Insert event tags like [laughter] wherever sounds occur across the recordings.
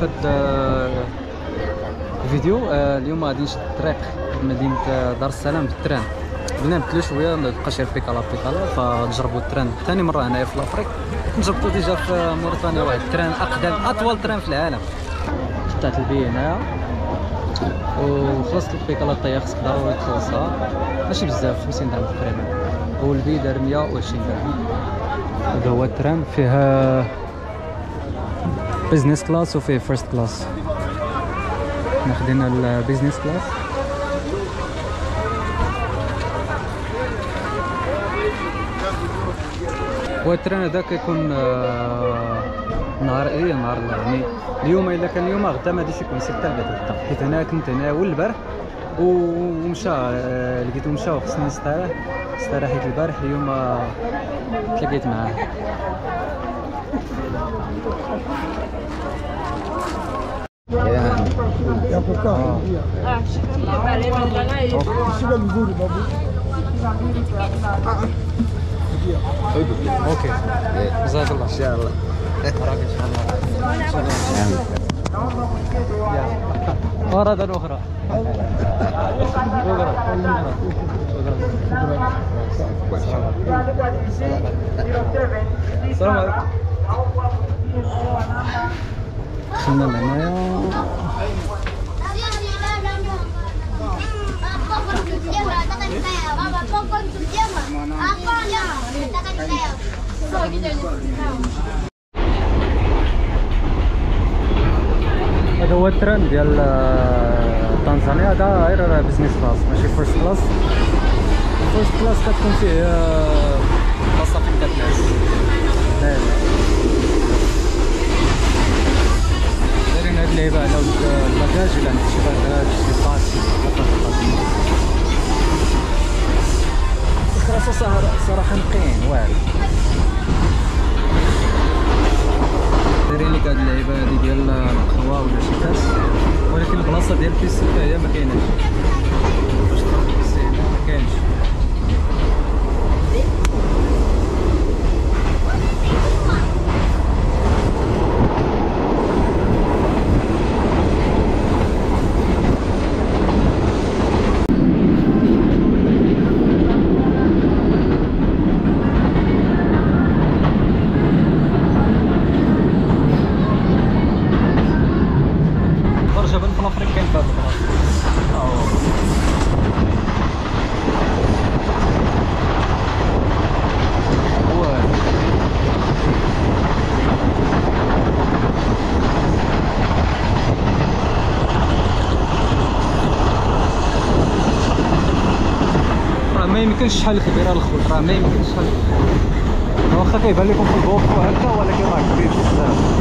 في الفيديو آه، اليوم غادي نشد الطريق مدينة آه، دار السلام بال train. قلنا نبدلو شوية ما بقاش غير بيكالا بيكالا فنجربوا ال train. ثاني مرة هنايا في l'Afrique. نجربتو déjà في موريتانيا واحد. ال train أقدم أطول train في العالم. قطعت البي هنايا. وخلصت البيكالا تا هيا خصك ضروري تخلصها. ماشي بزاف 50 درهم تقريبا. والبي دار 120 درهم. هذا هو ال train فيه business class وفيه first class ناخدين ال business class وال train هذا كيكون آه، نهار إيه نهار يعني اليوم الا كان اليوم غدا ما غاديش يكون 6 غدا حيت أنا كنت هنا اول البارح ومشى لقيتو مشى وخصني نستريح استراحيت البارح اليوم تلاقيت معاه أوكي جزاك الله ان شاء الله راك ان شاء الله مرة أخرى السلام عليكم لهنايا هذا هو ال train ديال آه، تنزانيا هذا غير business class ماشي first class first class كتكون فيه آه، خاصة في بزاف الناس لا لا دايرين هاد اللعيبة على ود الباكاج إلا عندك شي bagages شي صاكاط شي الكراسة صراحة نقيين واعر دايرين لك هاد اللعيبة هادي ديال القهوة ولا شي كاس؟ ولكن البلاصة ديال البيسي هي ما كايناش باش تروح البيسي هنا ما كاينش درجه بن في الافريق كاين في هاد البلاصه هو راه ما يمكنش شحال كبيره الخوت راه ما يمكنش شحال واخا كيبان لكم في البوك هكا ولكن راه كبير بزاف.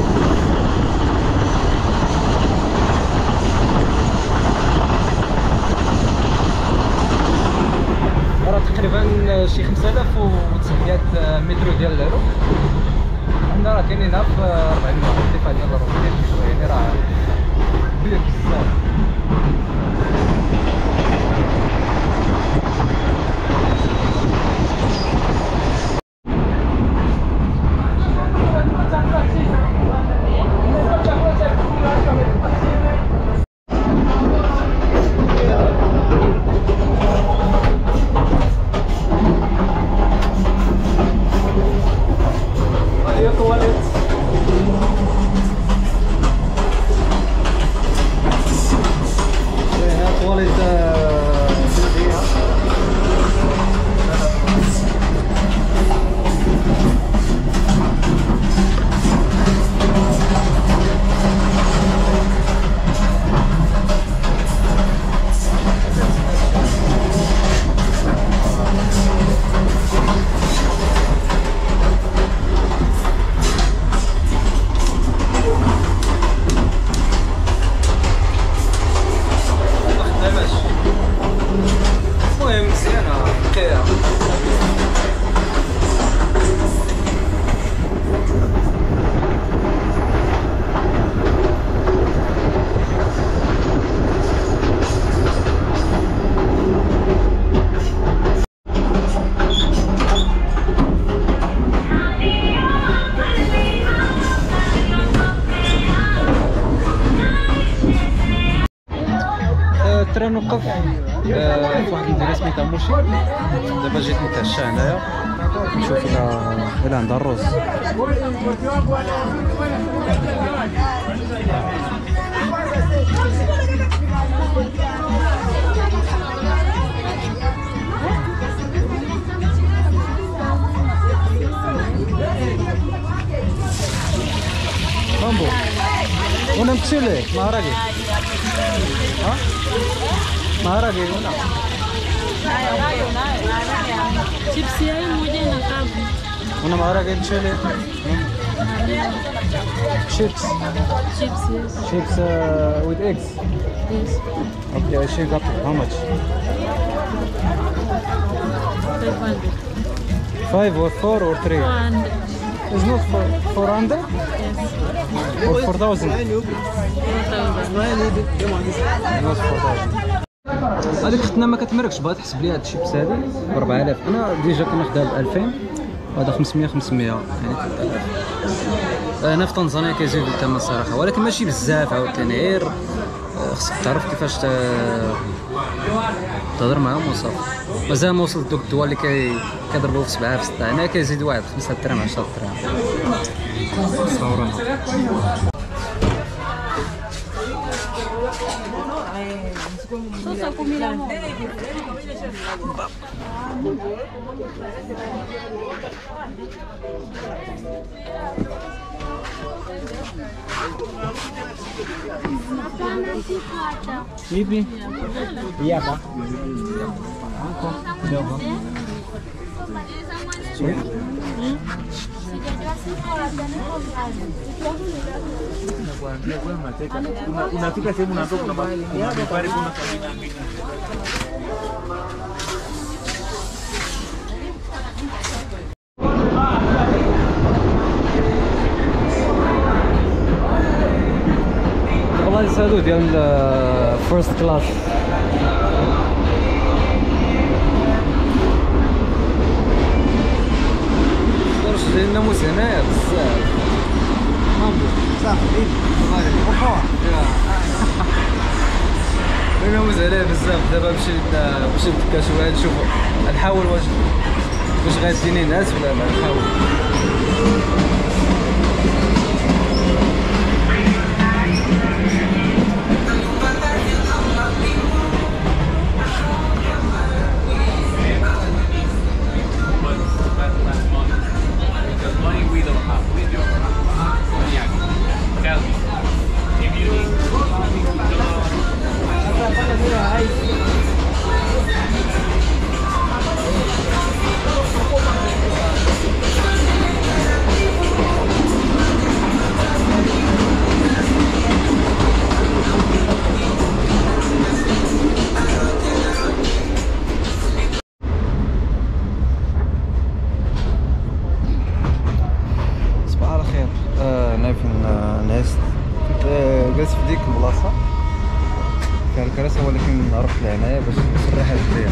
راه تقريبا شي 5900 متر ديال الهرو عندنا راه كاينين هنا في 40 متر ارتفاع ديال الروح يعني راه كبير بزاف. التران وقف آه، في واحد المدينة سميتها موشي دابا جيت نتعشى هنايا نشوف الا الا عندها الروز Mambo. Una mchele, maharage. Ha? Maharage una. Chipsi yai moja na kavu. Una maharage mchele. Chips. Chips, yes. Chips uh, with eggs. Yes. Okay, I should got how much? 500. Five or four or three? 400. It's not for 400 Yes. or 4,000? 4,000. not 4,000. هذيك اختنا ما كتمركش بغا تحسب لي هاد الشيبس ب 4000 أنا déjà كناخدها ب 2000 وهذا 500 500 يعني 3000 هنا في تنزانيا كيزيدوا الثمن الصراحة. ولكن ماشي بزاف عاوتاني. غير آه، خصك تعرف كيفاش تهضر معاهم وصافي. مازال ما وصلت دوك الدول اللي كي كيضربوا في سبعة في ستة. هنا كيزيد واحد 5 دراهم 10 دراهم soso kumi na moja vipi hii hapa huko kidogo Unafika sehemu unatoka kuna magari kuna sabini na mbili Salut, il first class. الناموس هنايا بزاف. مامبو بزاف الناموس هنايا بزاف. دابا مشيت مشيت دكا شوية نشوفو. نحاول واش واش ناس ولا لا نحاول. فين آه، كنت آه، جالس في ديك البلاصه فيها الكراسة ولكن رحت لهنايا باش نريح رجليا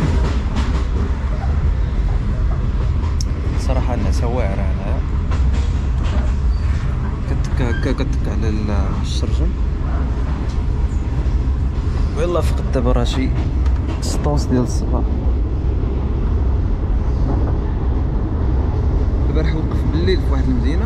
صراحة الناس واعره هنايا كتك هكا كتك على ال- الشرجم. ويلا فقد دابا راه شي ستونس ديال الصباح. البارح وقف بالليل في واحد المدينة.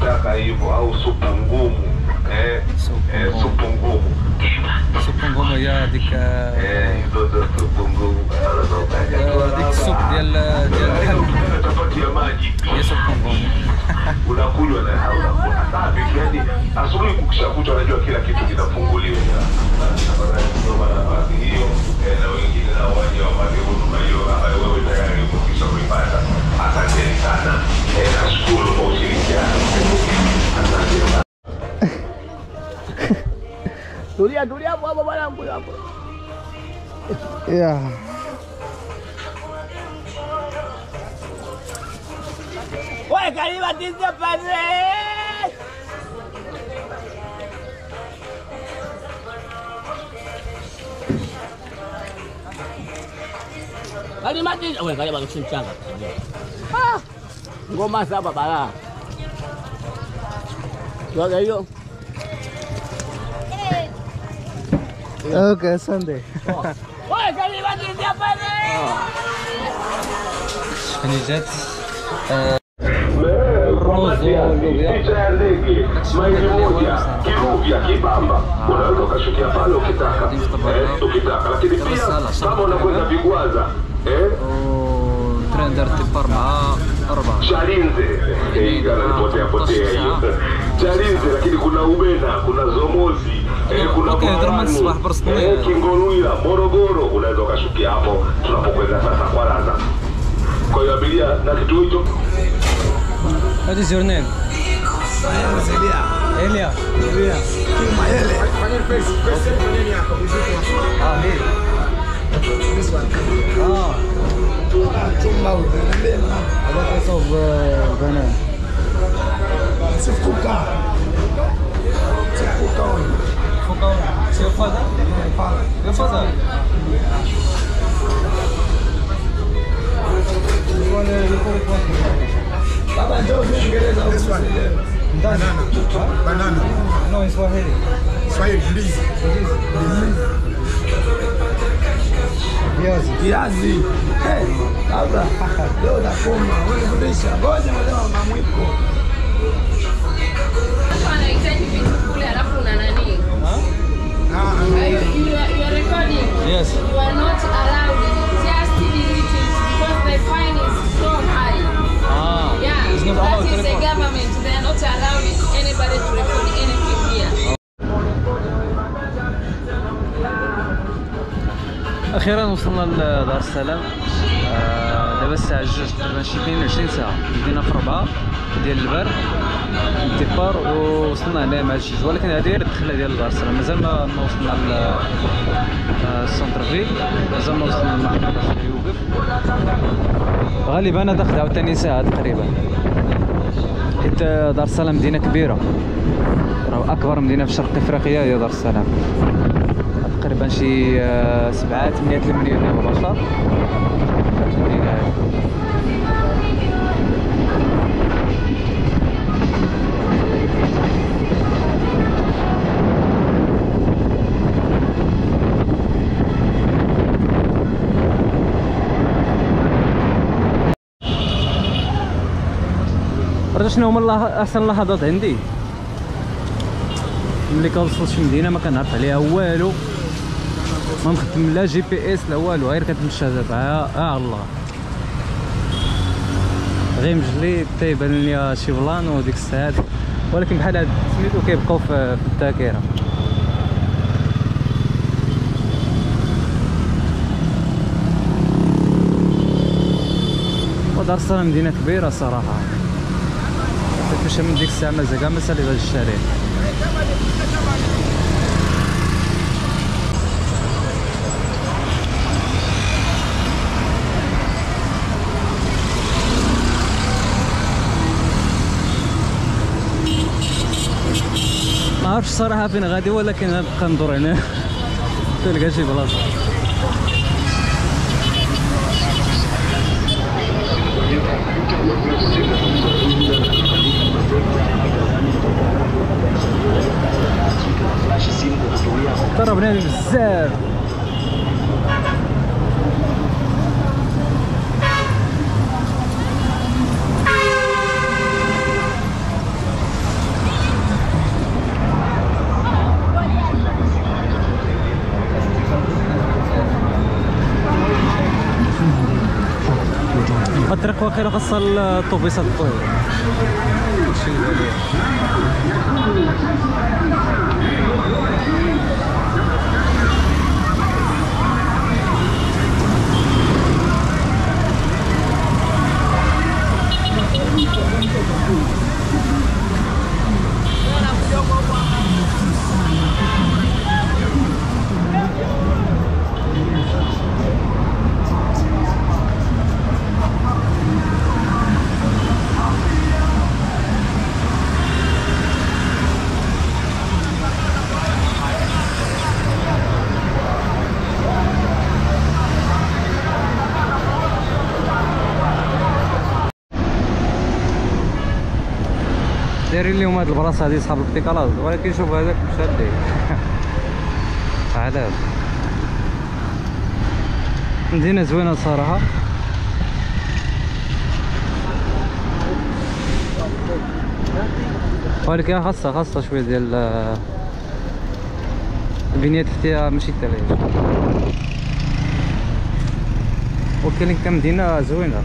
ukitaka hivyo, au supu ngumu eh, supu eh, ngumu. supu ngumu. Ya dika eh, supu ngumu. Dik eh, tapatia maji ya supu ngumu. [laughs] Unakunywa na haula safi, yani asubuhi kukishakucha, unajua kila kitu kinafunguliwa. Hiyo eh, na wengine nao waje wapate huduma hiyo ambayo wewe tayari umekwisha kuipata. Asanteni sana, nashukuru kwa ushirikiano. Tulia, tulia, guapo, para, guapo. Ya. Oye, Cari Batista Pérez. Cari Batista, oye, Cari Batista Changa. Ah, goma sapa para. Lo que yo. picha ya ndege maili moja kiruvya kibamba unaweza ukashukia pale ukitaka eh, ukitaka lakini pia kama unakwenda vigwaza eh, وتران دار ديبار مع أربعة chalinze Eh, kana nipotea potea hiyo chalinze lakini kuna ubena kuna zomozi Oke, Morogoro, What is your name? Elia. Elia. Elia. Kima Ah. This one. Ah. fazer? Eu fazendo. This one. Banana. Banana. No, it's Swahili. Swahili, ndizi. Viazi. Viazi. Hey, labda. Leo nakoma. Wewe fundisha. Ngoja madam mamwiko. Yes. you are not allowed just delete it because the fine is so high Ah. yeah It's not that is the government they are not allowed anybody to record anything here أخيرا وصلنا لدار السلام آه، دابا الساعة جوج تقريبا شي 22 ساعه بدينا في ربعه ديال البر ال départ ووصلنا هنا مع الجوج ولكن هذه هي الدخلة ديال دار السلام مازال ما وصلنا لل centre-ville مازال ما وصلنا للمحطه باش يوقف. غالبا خد عاوتاني ساعة تقريبا. حيت دار السلام مدينة كبيرة. راه أكبر مدينة في شرق إفريقيا هي دار السلام. تقريبا شي آه، سبعة ثمانية المليون ديال البشر شنو هما أحسن اللحظات عندي. ملي كنوصل شي مدينة ما كنعرف عليها والو. ما مخدم لا GPS لا والو غير كتمشى دابا. ها ها الله. غير مجلي تيبان لي شي plan وديك الساعات ولكن بحال هاد سميتو كيبقاو في الذاكرة. ودار السلام مدينة كبيرة صراحة. كتمشى من ديك الساعة مازال كاع ما سالي غير الشارع. ما عرفتش فين غادي ولكن غنبقى ندور هنا. [laughs] تلقى شي بلاصة. ترى بنادم بزاف. الطريق وأخيرا خاصها الطوبيسات الطويله هاد البلاصة هادي صحاب البيكالاز ولكن شوف هذاك [laughs] ليه عذاب مدينة زوينة الصراحه ولكن خاصة خاصة شوية ديال آه، البنية التحتية ماشي تالية ولكن كمدينة زوينة.